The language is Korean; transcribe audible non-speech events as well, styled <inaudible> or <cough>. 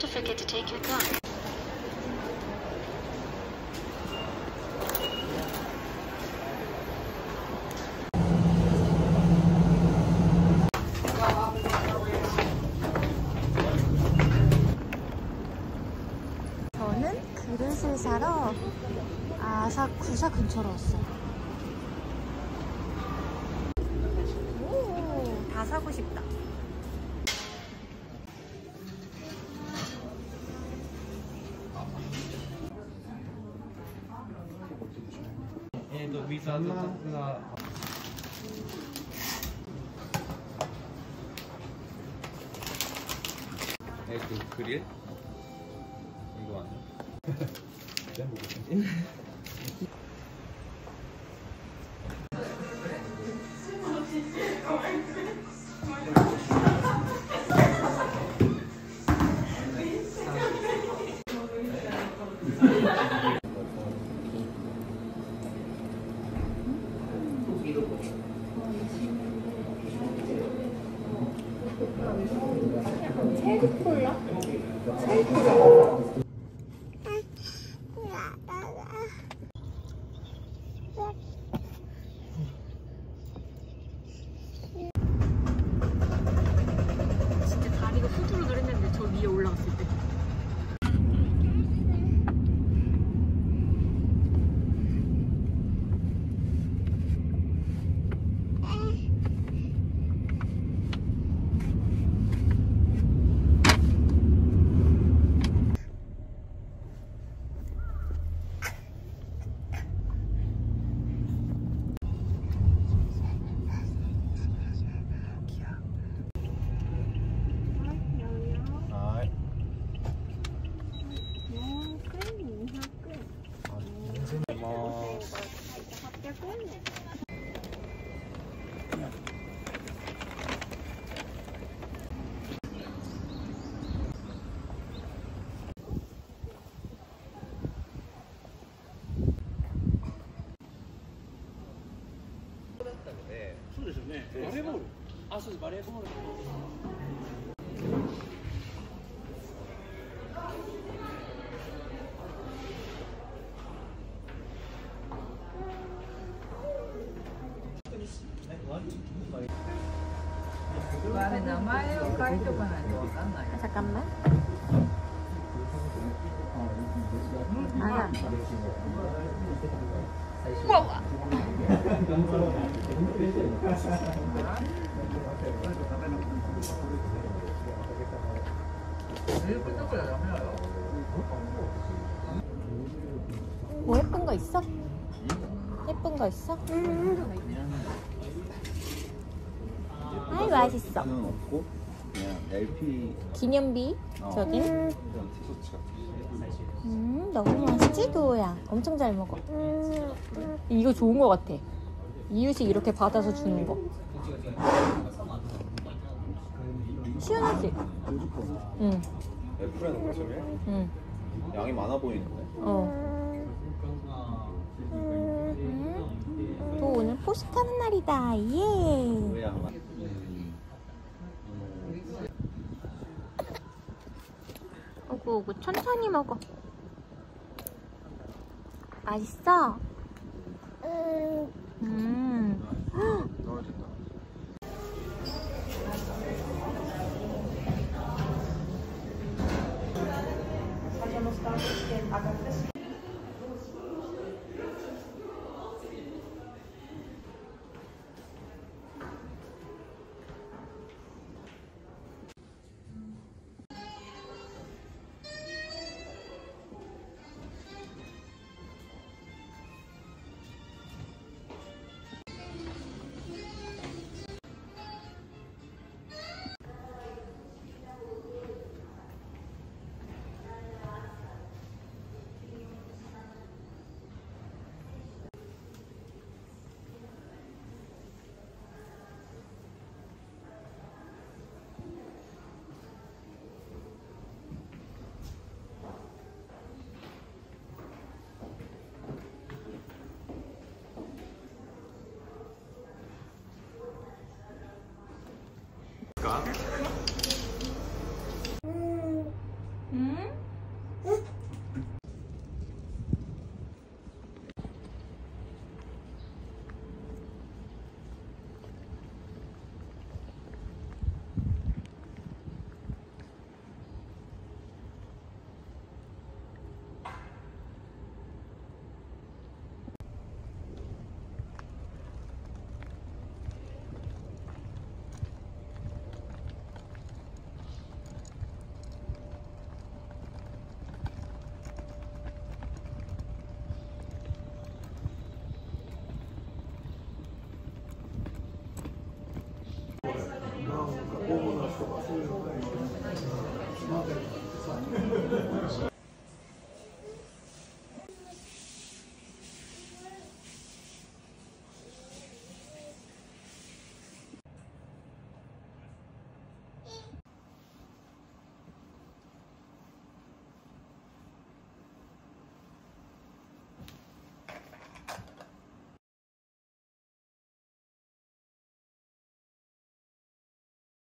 to forget to take your card. 저는 그릇을 사러 아사쿠사 근처로 왔어요. 오, 다 사고 싶다. 네, 그 그릴? 이거 아니야? <laughs> 진짜 あれ名前を書いとかないとわかんない。朝看板？あら。わわ。 뭐 예쁜 거 있어? 예쁜 거 있어? 아이 맛있어. 는 없고 그냥 LP 기념비 저기. 티셔츠 같은 음 너무 맛있지 도야. 엄청 잘 먹어. 이거 좋은 거 같아. 이유식 이렇게 받아서 주는 거. 시원하지? 응, F라는 거죠? 응, 양이 많아 보이는데 어. 음, 또 오늘 포식하는 날이다. 예. 오구 오구 천천히 먹어. 맛있어? 음. ですか？